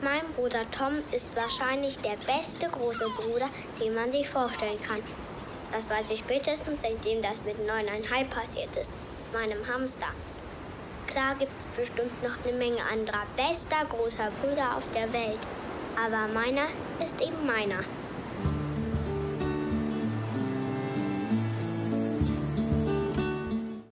Mein Bruder Tom ist wahrscheinlich der beste große Bruder, den man sich vorstellen kann. Das weiß ich spätestens, seitdem das mit neuneinhalb passiert ist, meinem Hamster. Klar gibt es bestimmt noch eine Menge anderer bester großer Brüder auf der Welt. Aber meiner ist eben meiner.